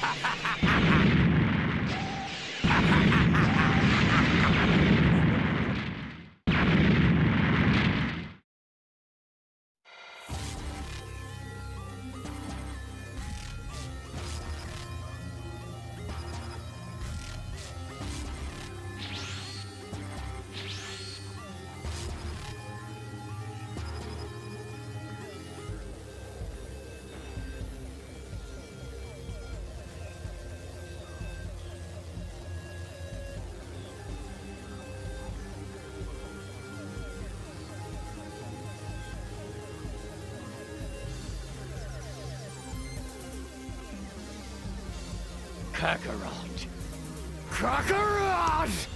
ha ha ha! Kakarot! Kakarot!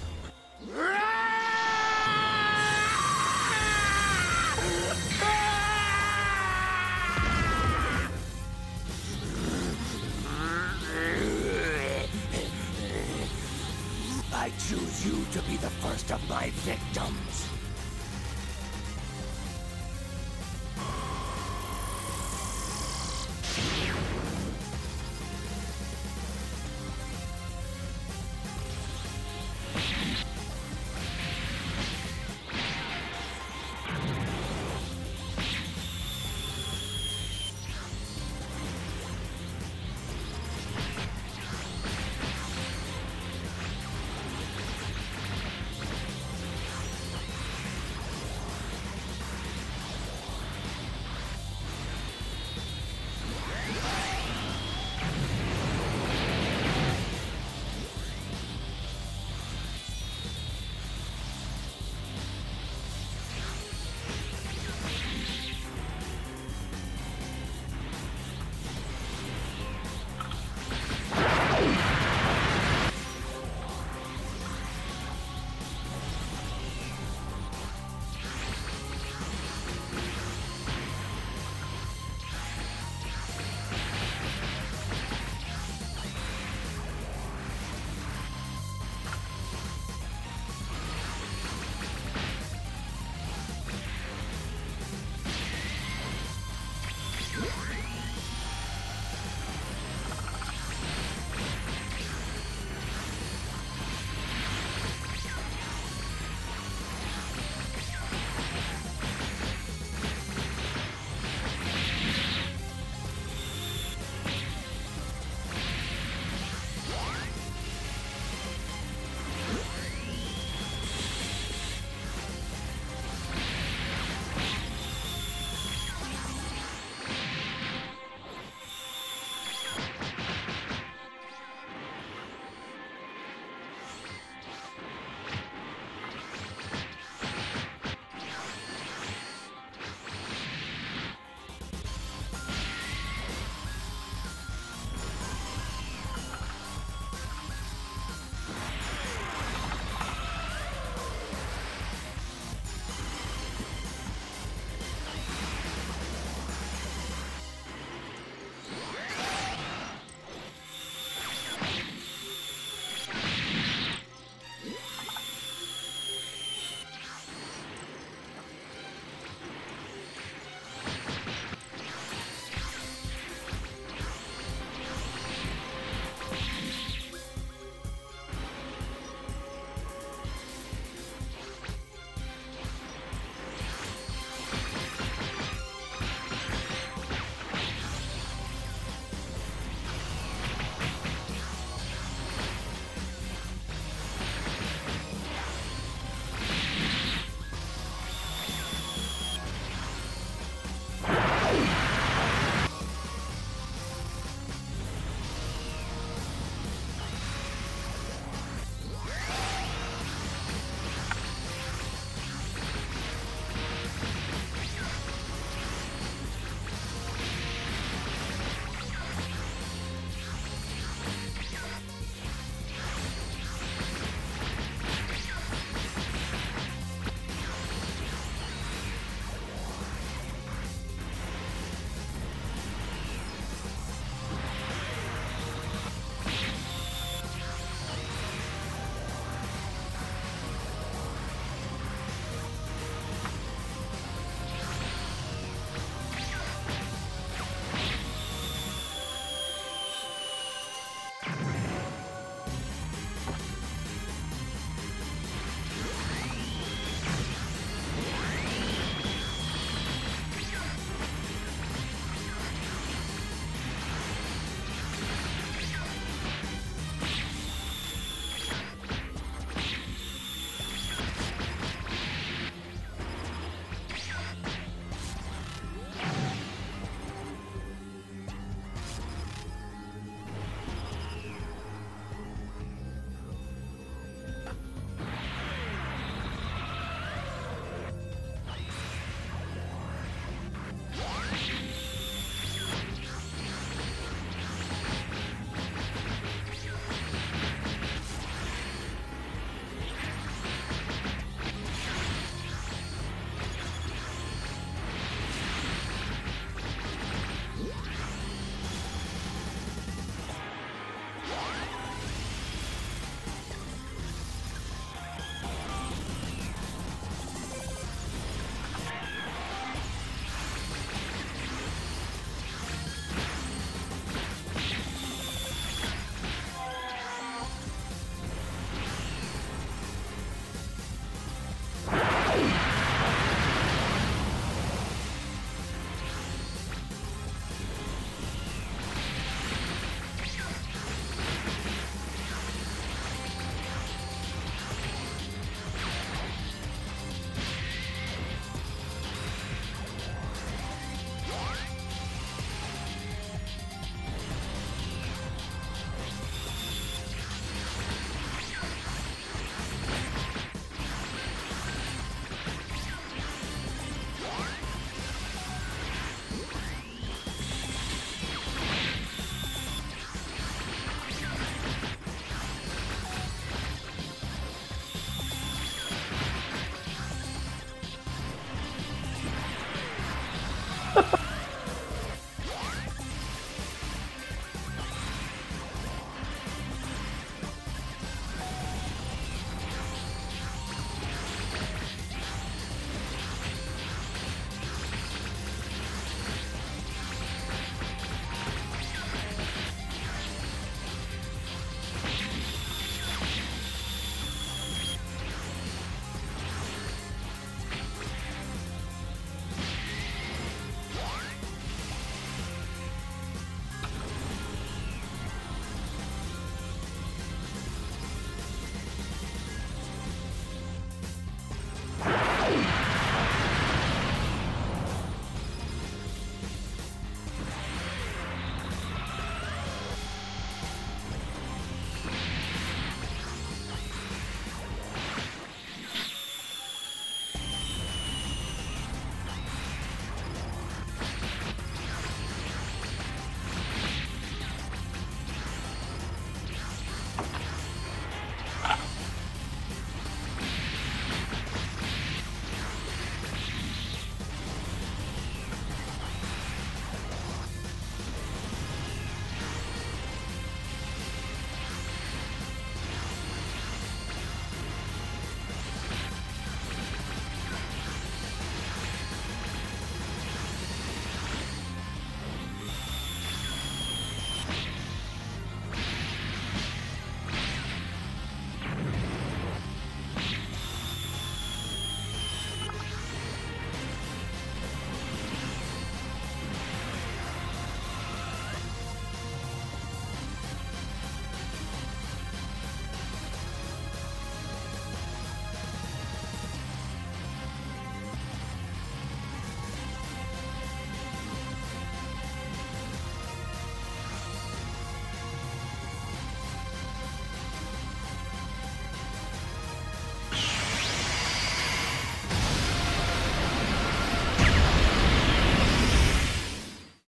I choose you to be the first of my victims.